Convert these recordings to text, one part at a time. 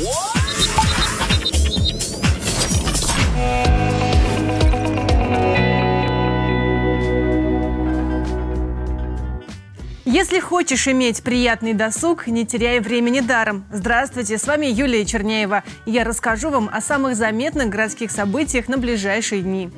Если хочешь иметь приятный досуг, не теряй времени даром. Здравствуйте, с вами Юлия Черняева. Я расскажу вам о самых заметных городских событиях на ближайшие дни.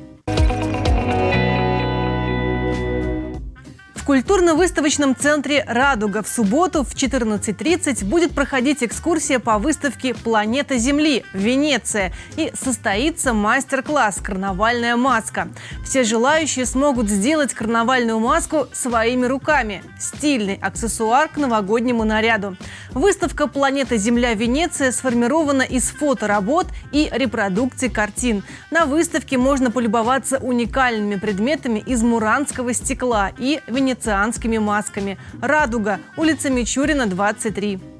В культурно-выставочном центре «Радуга» в субботу в 14.30 будет проходить экскурсия по выставке «Планета Земли. Венеция» и состоится мастер-класс «Карнавальная маска». Все желающие смогут сделать карнавальную маску своими руками. Стильный аксессуар к новогоднему наряду. Выставка «Планета Земля. Венеция» сформирована из фоторабот и репродукций картин. На выставке можно полюбоваться уникальными предметами из муранского стекла и венецианского венецианскими масками. «Радуга», улица Мичурина, 23.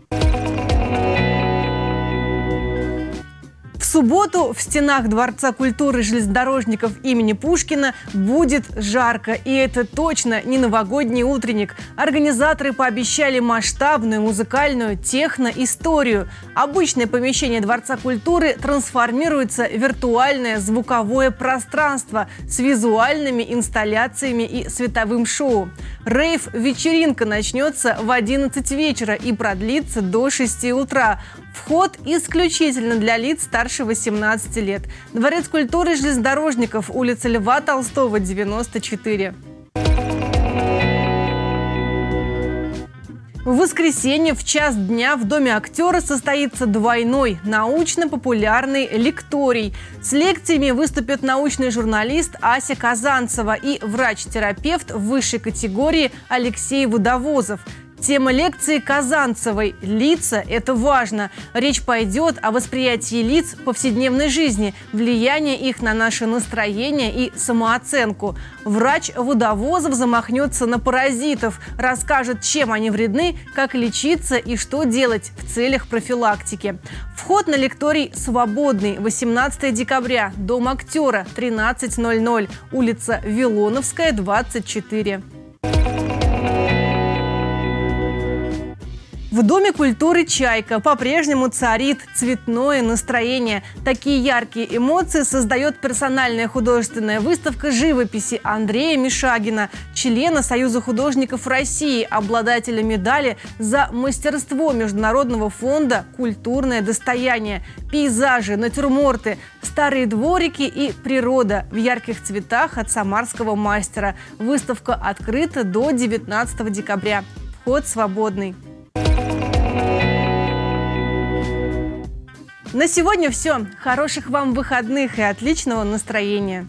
Субботу в стенах Дворца культуры железнодорожников имени Пушкина будет жарко. И это точно не новогодний утренник. Организаторы пообещали масштабную музыкальную техно-историю. Обычное помещение Дворца культуры трансформируется в виртуальное звуковое пространство с визуальными инсталляциями и световым шоу. Рейв-вечеринка начнется в 11 вечера и продлится до 6 утра. Вход исключительно для лиц старше 18 лет. Дворец культуры железнодорожников, улица Льва Толстого, 94. В воскресенье в час дня в Доме актера состоится двойной научно-популярный лекторий. С лекциями выступят научный журналист Ася Казанцева и врач-терапевт высшей категории Алексей Водовозов – Тема лекции Казанцевой «Лица – это важно». Речь пойдет о восприятии лиц повседневной жизни, влияние их на наше настроение и самооценку. Врач Водовозов замахнется на паразитов, расскажет, чем они вредны, как лечиться и что делать в целях профилактики. Вход на лекторий свободный. 18 декабря. Дом актера. 13.00. Улица Вилоновская, 24. В Доме культуры «Чайка» по-прежнему царит цветное настроение. Такие яркие эмоции создает персональная художественная выставка живописи Андрея Мишагина, члена Союза художников России, обладателя медали за мастерство Международного фонда «Культурное достояние». Пейзажи, натюрморты, старые дворики и природа в ярких цветах от самарского мастера. Выставка открыта до 19 декабря. Вход свободный. На сегодня все. Хороших вам выходных и отличного настроения.